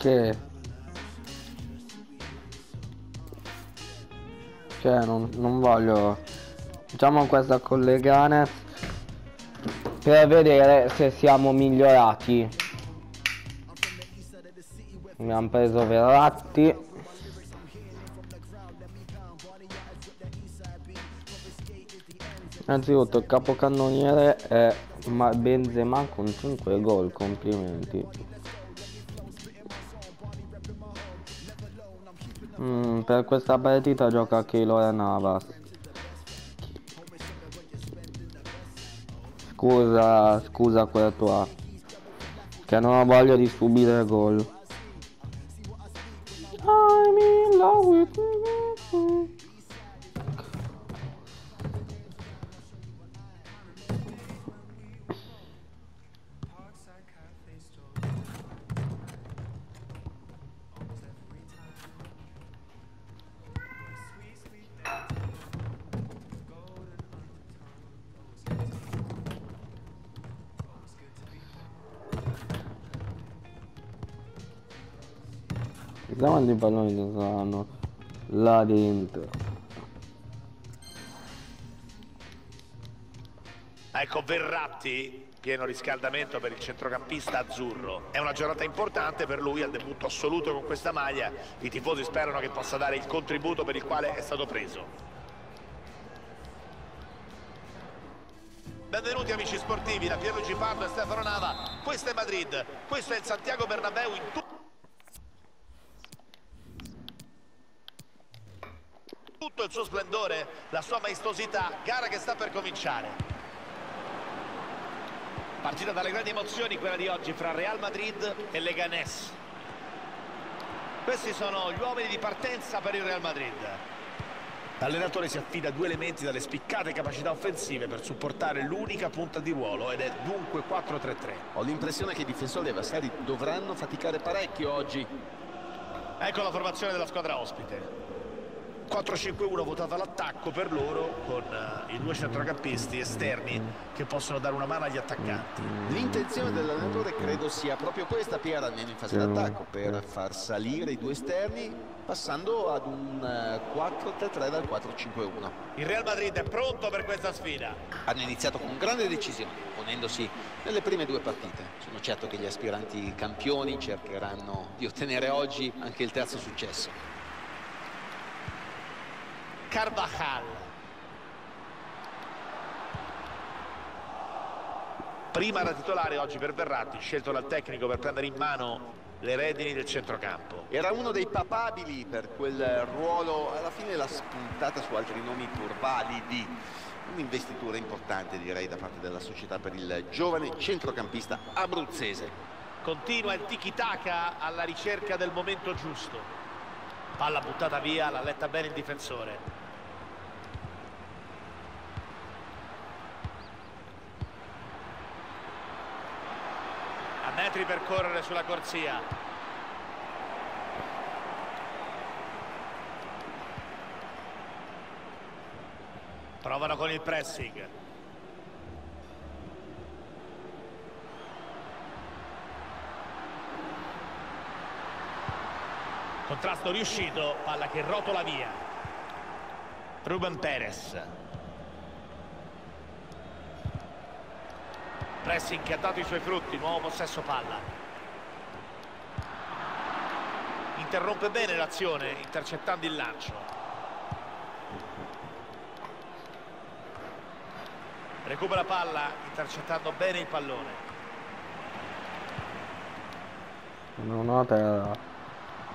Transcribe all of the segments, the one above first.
Che? Cioè, non, non voglio... Facciamo questa collegane per vedere se siamo migliorati. Abbiamo preso Verratti. Innanzitutto il capocannoniere è Benzema con 5 gol, complimenti. Mm, per questa partita gioca Keylor Navas. Scusa, scusa Courtois, che non ho voglia di subire gol. I'm in love with you. Davanti i palloni che saranno là dentro. Ecco Verratti pieno riscaldamento per il centrocampista azzurro. È una giornata importante per lui al debutto assoluto con questa maglia. I tifosi sperano che possa dare il contributo per il quale è stato preso. Benvenuti amici sportivi. Da Pierluigi Pardo e Stefano Nava. Questo è Madrid, questo è il Santiago Bernabeu in tutto. Tutto il suo splendore, la sua maestosità, gara che sta per cominciare. Partita dalle grandi emozioni quella di oggi fra Real Madrid e Leganés. Questi sono gli uomini di partenza per il Real Madrid. L'allenatore si affida a due elementi dalle spiccate capacità offensive per supportare l'unica punta di ruolo ed è dunque 4-3-3. Ho l'impressione che i difensori avversari dovranno faticare parecchio oggi. Ecco la formazione della squadra ospite. 4-5-1 votato all'attacco per loro con uh, i due centrocampisti esterni che possono dare una mano agli attaccanti. L'intenzione dell'allenatore credo sia proprio questa, Pier, almeno in fase d'attacco, per far salire i due esterni passando ad un uh, eh, 4-3-3 dal 4-5-1. Il Real Madrid è pronto per questa sfida. Hanno iniziato con grande decisione, ponendosi nelle prime due partite. Sono certo che gli aspiranti campioni cercheranno di ottenere oggi anche il terzo successo. Carvajal. Prima da titolare oggi per Verratti, scelto dal tecnico per prendere in mano le redini del centrocampo. Era uno dei papabili per quel ruolo, alla fine l'ha spuntata su altri nomi pur validi. Un'investitura importante direi da parte della società per il giovane centrocampista abruzzese. Continua il tiki-taka alla ricerca del momento giusto. Palla buttata via, l'ha letta bene il difensore. metri per correre sulla corsia provano con il pressing contrasto riuscito palla che rotola via. Ruben Perez. Pressing che ha dato i suoi frutti nuovo possesso palla. Interrompe bene l'azione intercettando il lancio. Recupera palla intercettando bene il pallone. Non ho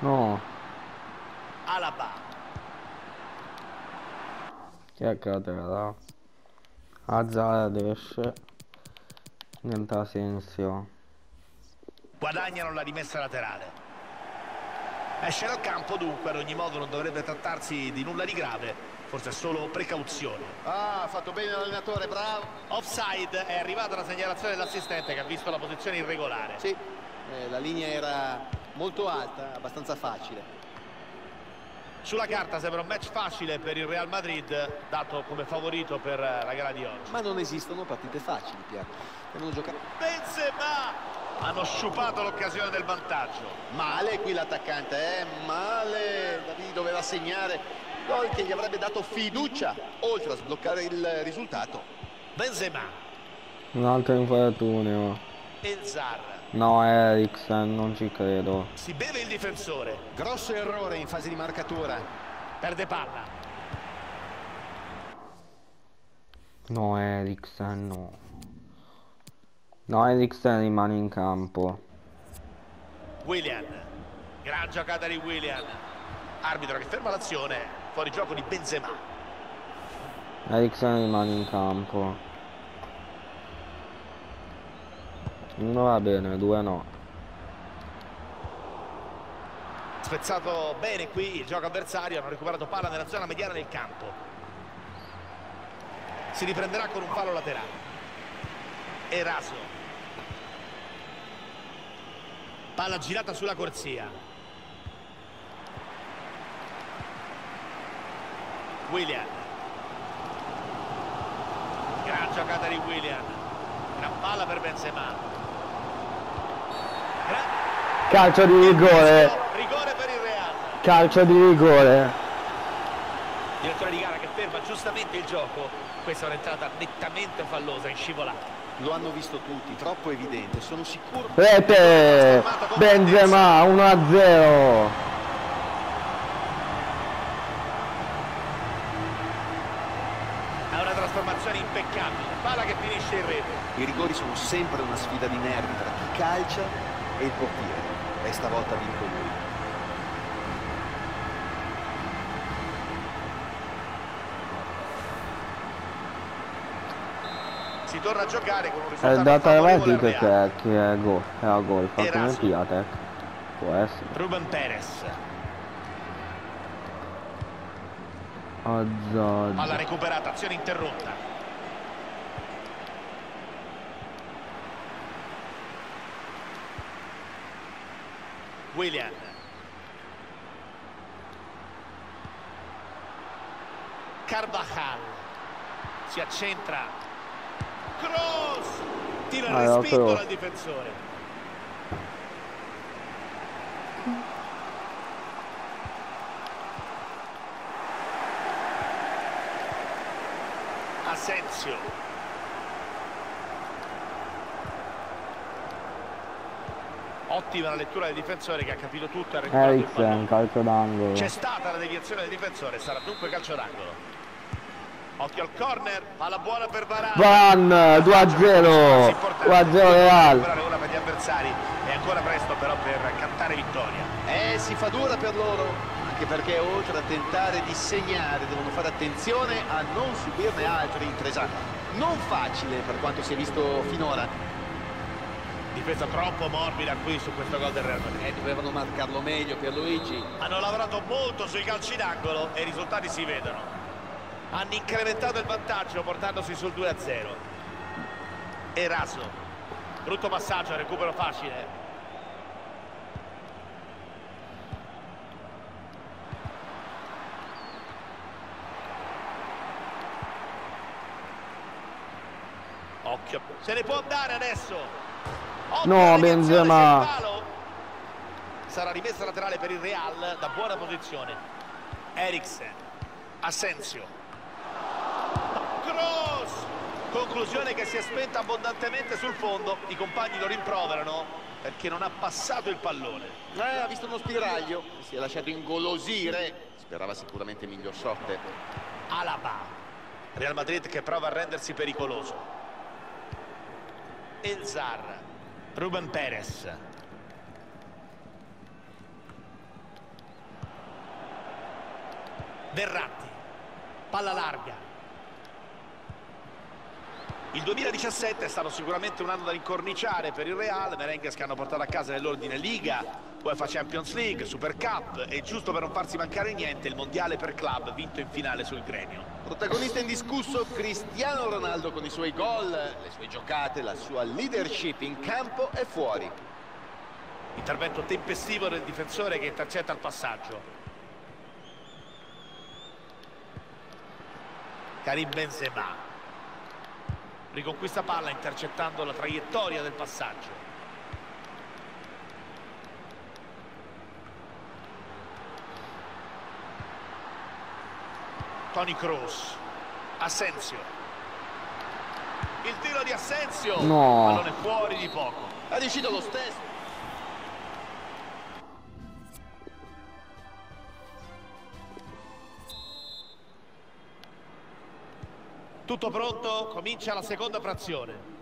no Alaba che ha terra Hazard esce Niente Asensio. Guadagnano la rimessa laterale. Esce dal campo dunque, ad ogni modo non dovrebbe trattarsi di nulla di grave, forse solo precauzione. Ah, ha fatto bene l'allenatore, bravo. Offside, è arrivata la segnalazione dell'assistente che ha visto la posizione irregolare. Sì, eh, la linea era molto alta, abbastanza facile. Sulla carta sembra un match facile per il Real Madrid, dato come favorito per la gara di oggi. Ma non esistono partite facili, Pier. Benzema! Hanno sciupato l'occasione del vantaggio. Male qui l'attaccante, eh? Male. Davide doveva segnare gol che gli avrebbe dato fiducia, oltre a sbloccare il risultato. Benzema. Un altro infortunio. El Zar. No, Eriksen, non ci credo. Si beve il difensore. Grosso errore in fase di marcatura. Perde palla. No, Eriksen, no. No, Eriksen rimane in campo. William. Gran giocata di William. Arbitro che ferma l'azione. Fuori gioco di Benzema. Eriksen rimane in campo. Uno va bene, due no. Spezzato bene qui il gioco avversario. Hanno recuperato palla nella zona mediana del campo. Si riprenderà con un palo laterale. Eraso. Palla girata sulla corsia. William. Gran giocata di William. Gran palla per Benzema. Calcio di rigore. Rigore per il Real. Calcio di rigore. Direttore di gara che ferma giustamente il gioco. Questa è un'entrata nettamente fallosa, in scivolata. Lo hanno visto tutti, troppo evidente, sono sicuro. Rete! Benzema 1-0. È una trasformazione impeccabile. Palla che finisce in rete. I rigori sono sempre una sfida di nervi tra chi calcia e il portiere. E stavolta vinco lui. Si torna a giocare con un È risultato andata favorevole avanti perché Real. che è gol, era gol, fa come Eraso. Piatek. Può essere. Ruben Perez. Azzaggia. Palla recuperata, azione interrotta. William. Carvajal. Si accentra. Cross. Tira Ah, era respinto dal difensore. Asensio. Ottima la lettura del difensore che ha capito tutto e il Eriksen, pallone. calcio d'angolo. C'è stata la deviazione del difensore, sarà dunque calcio d'angolo. Occhio al corner, palla buona per Varane. Van 2-0. 2-0 Real. Recuperare ora per gli avversari, è ancora presto però per cantare vittoria. Eh, si fa dura per loro, anche perché oltre a tentare di segnare devono fare attenzione a non subirne altri in presa. Non facile per quanto si è visto finora. Difesa troppo morbida qui su questo gol del Real Madrid. Eh, dovevano marcarlo meglio per Luigi. Hanno lavorato molto sui calci d'angolo e i risultati si vedono. Hanno incrementato il vantaggio portandosi sul 2-0. Eraso. Brutto passaggio, recupero facile. Occhio. Se ne può andare adesso. No, Benzema. Sarà rimessa laterale per il Real da buona posizione. Eriksen. Asensio. Cross. Conclusione che si è spenta abbondantemente sul fondo. I compagni lo rimproverano perché non ha passato il pallone. Eh, ha visto uno spiraglio, si è lasciato ingolosire. Sperava sicuramente miglior sorte. Alaba. Real Madrid che prova a rendersi pericoloso. El Zar. Ruben Perez. Verratti. Palla larga. Il 2017 è stato sicuramente un anno da incorniciare per il Real, Merengues che hanno portato a casa nell'ordine Liga, UEFA Champions League, Super Cup e giusto per non farsi mancare niente il Mondiale per club vinto in finale sul Gremio. Protagonista indiscusso Cristiano Ronaldo con i suoi gol, le sue giocate, la sua leadership in campo e fuori. Intervento tempestivo del difensore che intercetta il passaggio. Karim Benzema. Riconquista palla intercettando la traiettoria del passaggio. Tony Kroos. Assenzio. Il tiro di Assenzio. No. Pallone fuori di poco. Ha deciso lo stesso. Tutto pronto, comincia la seconda frazione.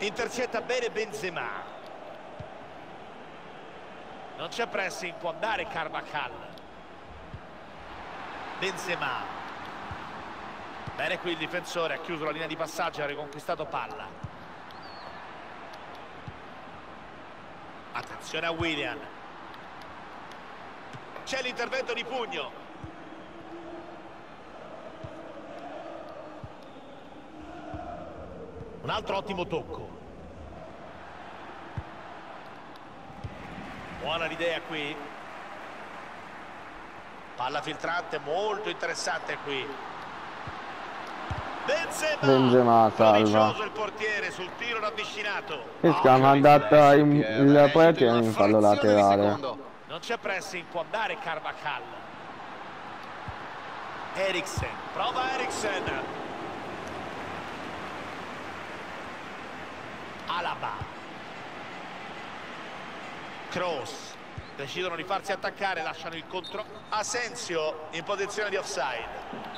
Intercetta bene Benzema. Non c'è pressing, può andare Carvajal. Benzema. Bene qui il difensore, ha chiuso la linea di passaggio ha riconquistato palla. Attenzione a William. C'è l'intervento di pugno. Un altro ottimo tocco. Buona l'idea qui. Palla filtrante molto interessante qui. Benzema, Benzema salva. Il portiere sul tiro ravvicinato. Fisca ha mandato il, portiere in fallo laterale. Non c'è pressing, può andare Carvajal. Eriksen, prova Eriksen. Alaba. Kroos. Decidono di farsi attaccare, lasciano il controllo. Asensio in posizione di offside.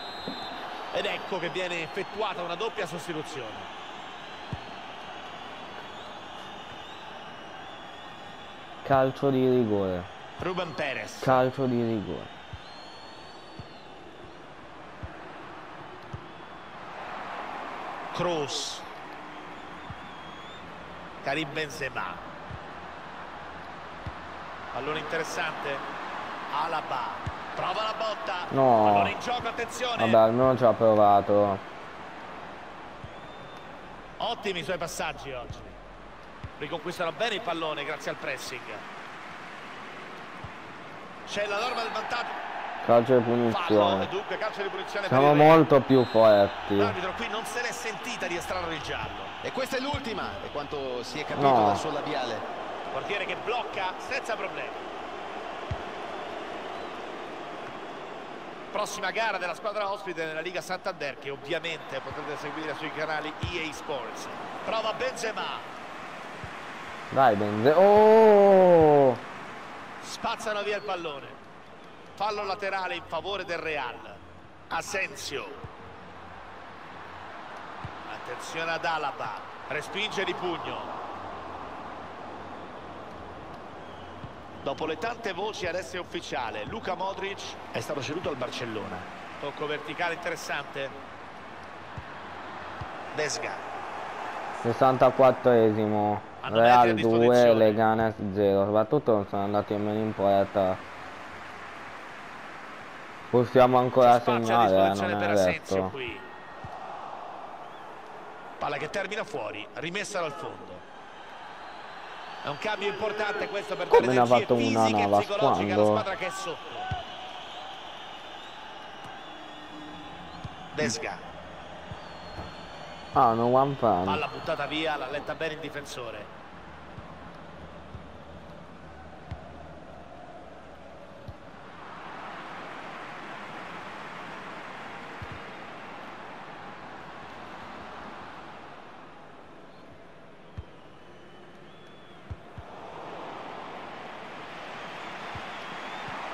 Ed ecco che viene effettuata una doppia sostituzione. Calcio di rigore. Ruben Perez. Calcio di rigore. Kroos. Karim Benzema. Pallone interessante. Alaba. Prova la botta. No. Pallone in gioco, attenzione. Vabbè, almeno ci ha provato. Ottimi i suoi passaggi oggi. Riconquistano bene il pallone grazie al pressing. C'è la norma del vantaggio. Calcio di punizione. dunque calcio di punizione Siamo molto più forti. L'arbitro qui non se l'è sentita di estrarre il giallo. E questa è l'ultima, e quanto si è capito No. dal suo labiale. Portiere che blocca senza problemi. Prossima gara della squadra ospite nella Liga Santander che ovviamente potrete seguire sui canali EA Sports. Prova Benzema, Dai, Benze. Oh! spazzano via il pallone. Fallo laterale in favore del Real. Asensio. Attenzione ad Alaba. Respinge di pugno. Dopo le tante voci adesso è ufficiale. Luca Modric è stato ceduto al Barcellona. Tocco verticale interessante. Desga. 64esimo. Hanno Real mezzi a 2, disposizione. Leganes 0. Soprattutto non sono andati meno in porta. Possiamo ancora segnare, eh, non è qui. Palla che termina fuori, rimessa dal fondo. È un cambio importante questo per Come ne ha fatto una Navas quando? Desga, Ah, no one fan. palla buttata via, l'ha letta bene il difensore.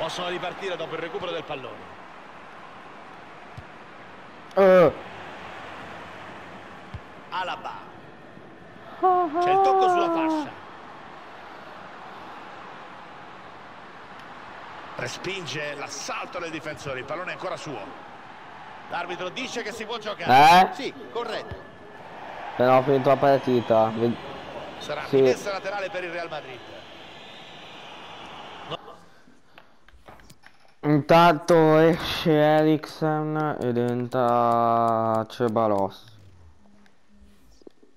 Possono ripartire dopo il recupero del pallone. Eh, Alaba. C'è il tocco sulla fascia. Respinge l'assalto del difensore, il pallone è ancora suo. L'arbitro dice che si può giocare. eh? Sì, corretto. Però ho finito la partita. Sarà Sì. laterale per il Real Madrid. Intanto esce Eriksen ed entra Cebalos.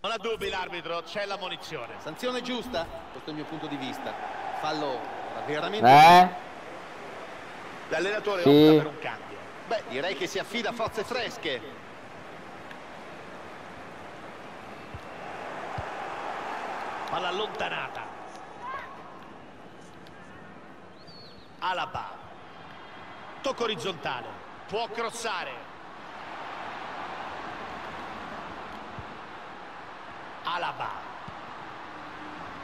Non ha dubbi l'arbitro, c'è la munizione. Sanzione giusta? Questo è il mio punto di vista. Fallo veramente... Eh? L'allenatore Sì. opta per un cambio. Beh, direi che si affida a forze fresche. Palla allontanata. Alaba. Tocco orizzontale può crossare Alaba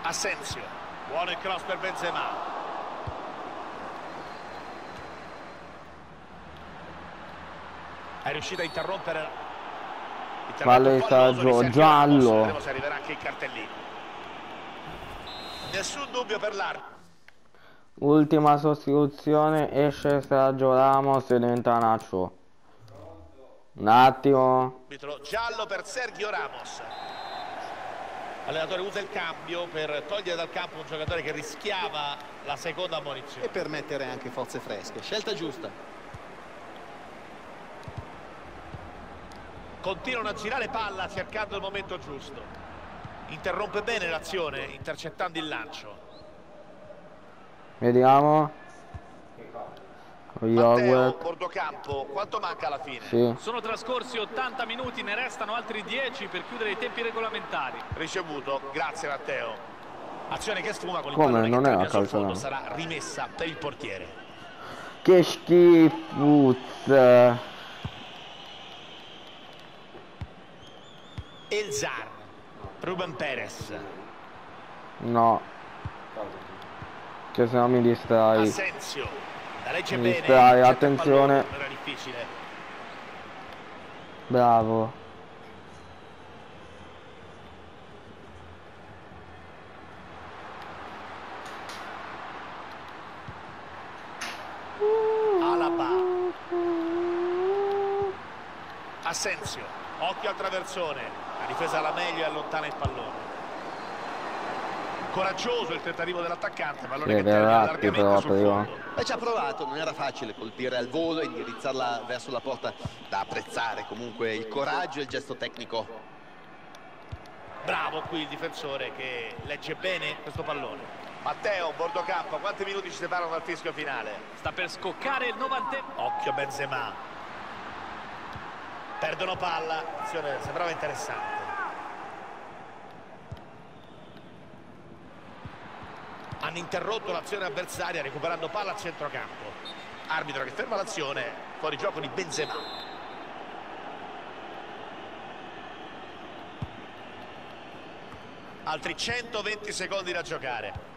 Asensio buono il cross per Benzema è riuscito a interrompere Pallettaggio giallo. Vedremo se arriverà anche il cartellino. Nessun dubbio per l'arbitro. Ultima sostituzione, esce Sergio Ramos ed entra Nacho. Un attimo. Giallo per Sergio Ramos. Allenatore usa il cambio per togliere dal campo un giocatore che rischiava la seconda ammonizione. E per mettere anche forze fresche. Scelta giusta. continuano a girare palla cercando il momento giusto interrompe bene l'azione intercettando il lancio vediamo. Matteo Bordocampo quanto manca alla fine? Sì. sono trascorsi 80 minuti ne restano altri 10 per chiudere i tempi regolamentari. Ricevuto grazie Matteo. Azione che sfuma con il Come? non è a calcio sarà rimessa per il portiere. Che schifo Elzar Ruben Perez. No che se no mi distrai. Asensio la legge mi bene distrai attenzione. era difficile. Bravo. Alaba. Asensio occhio al traversone. La difesa alla meglio e allontana il pallone coraggioso il tentativo dell'attaccante sì, però largamente sul prima fondo E ci ha provato, non era facile colpire al volo e indirizzarla verso la porta da apprezzare comunque il coraggio e il gesto tecnico. bravo qui il difensore che legge bene questo pallone. Matteo, Bordocampo, quanti minuti ci separano dal fischio finale? sta per scoccare il 90 occhio Benzema. Perdono palla azione sembrava interessante hanno interrotto l'azione avversaria recuperando palla a centrocampo. Arbitro che ferma l'azione fuori gioco di Benzema. Altri 120 secondi da giocare.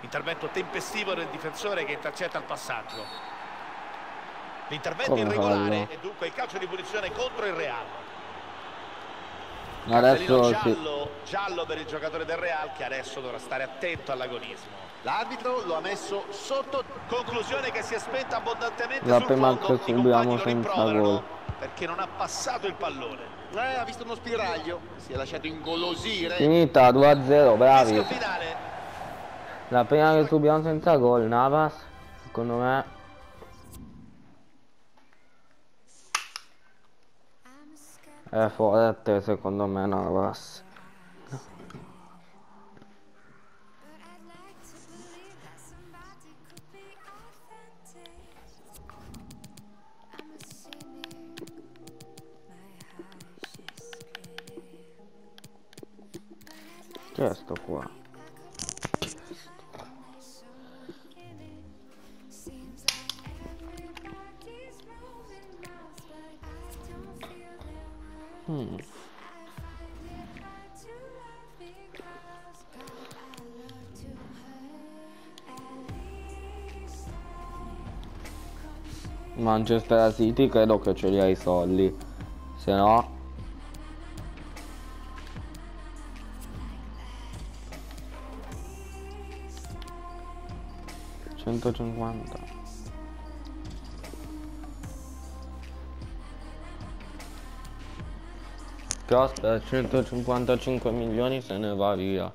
Intervento tempestivo del difensore che intercetta il passaggio. L'intervento irregolare e dunque il calcio di punizione contro il Real adesso Cartellino sì. giallo, giallo per il giocatore del Real che adesso dovrà stare attento all'agonismo L'arbitro lo ha messo sotto conclusione che si è spenta abbondantemente La sul prima fondo che subiamo senza gol. perché non ha passato il pallone Eh, ha visto uno spiraglio, si è lasciato ingolosire. finita 2-0 fischio bravi la prima che subiamo senza gol Navas secondo me è forte secondo me Navas che è sto qua Manchester City credo che ce li hai i soldi. Se no 150 Però per 155 milioni se ne va via